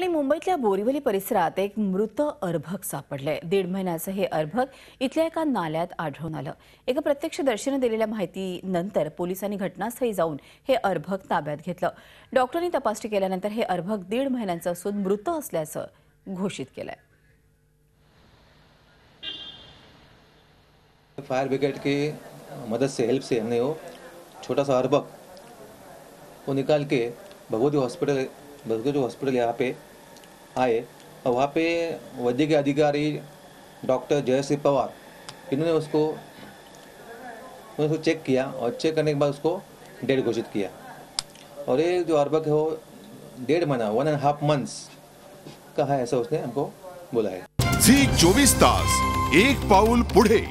आणि मुंबईतल्या बोरिवली परिसरात एक मृत अर्भक सापडलंय दीड महिन्याचं हे अर्भक इथल्या एका नाल्यात आढळून आलं. एका प्रत्यक्षदर्शीनं दिलेल्या माहितीनंतर पोलिसांनी घटनास्थळी जाऊन हे अर्भक ताब्यात घेतलं. डॉक्टरांनी तपासणी केल्यानंतर हे अर्भक दीड महिन्यांचं असून मृत असल्याचं घोषित केलंय. फायर ब्रिगेड की मदद से हेल्प से हमने वो छोटा सा अर्बक वो निकाल के भगवती हॉस्पिटल भगवती हॉस्पिटल यहाँ पे आए। और वहाँ पे वैद्य के अधिकारी डॉक्टर जयश्री पवार, इन्होंने उसको उसको चेक किया और चेक करने के बाद उसको डेड घोषित किया। और ये जो अर्बक है वो डेढ़ महीना वन एंड हाफ़ मंथ्स का है, ऐसा उसने हमको बोला है। चोवीस तास, एक पाऊल पुढे।